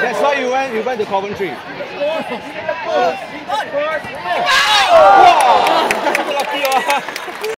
That's why you went, you went to Coventry.